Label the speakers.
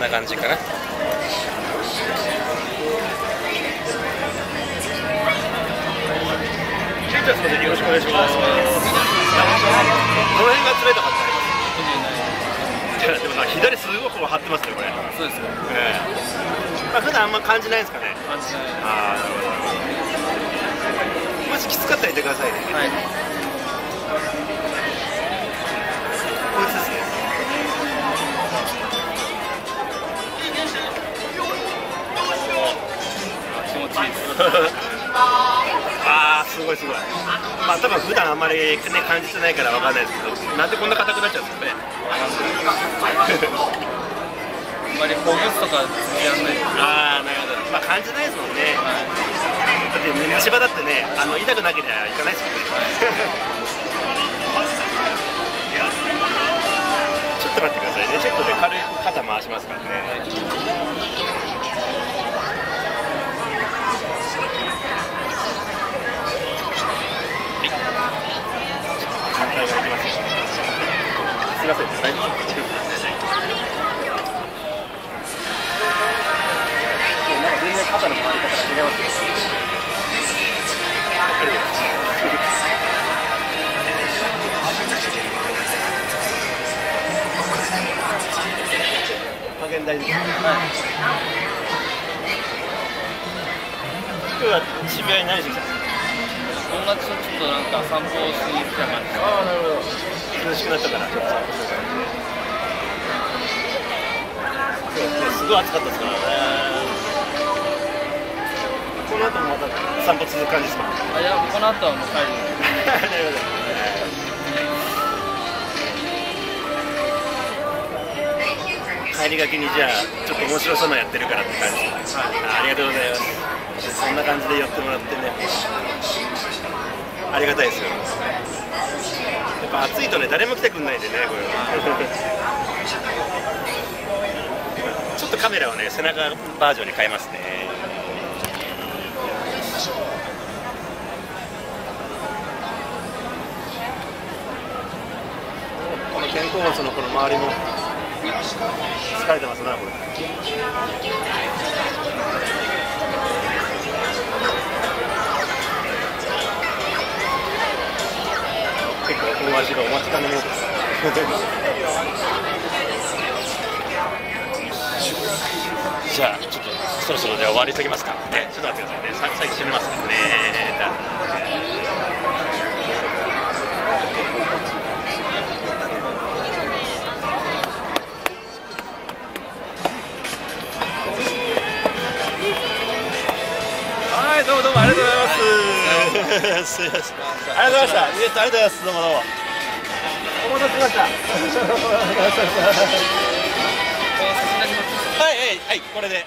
Speaker 1: んな感じかな。よろしくお願いしますどの辺が冷たかったでもさ左すごく張ってますねこれ
Speaker 2: そうですか
Speaker 1: ええ。まあ普段あんま感じないですかね。
Speaker 2: 感じない。
Speaker 1: ああなるほどもしきつかったら言ってくださいね。
Speaker 2: はい
Speaker 1: ああすごいすごい。まあ多分普段あんまりね感じてないからわかんないですけどなんでこんな硬くなっちゃうんですかね。
Speaker 2: あんまりほぐすとかやんない。
Speaker 1: ああなるほど。まあ感じないですもんね。だって虫歯だってねあの痛くなければいかないですもんね。ちょっと待ってくださいね。ちょっとね軽く肩回しますからね。反対側行きますすいません。大丈夫なん。か全然肩の回り方違いますね加減大丈夫です。今日は渋谷に何してきたん。ですか。
Speaker 2: 友達とちょっとなんか散歩しに来た感じ
Speaker 1: ああ、なるほど。涼しくなったから、ちょっと散歩しようすごい暑かったですからね。この後もまた散歩続く感じですか。
Speaker 2: あいやこの後はもう帰る
Speaker 1: なるほど。帰りがけにじゃあちょっと面白そうなやってるからって感じ、はい、ありがとうございますそんな感じで寄ってもらってねありがたいですよ。やっぱ暑いとね誰も来てくんないんでねこれは。ちょっとカメラをね背中バージョンに変えますね。この肩甲骨のこの周りも疲れてますなこれ。味がお待ちかねのじゃあちょっとそろそろで終わりときますかねちょっと待ってくださいねさ先閉めますねはいどうもどうもありがとうございます。すいませんありがとうございました。ありがとうございます。どうもどうも お待たせしました。はいはいはいこれで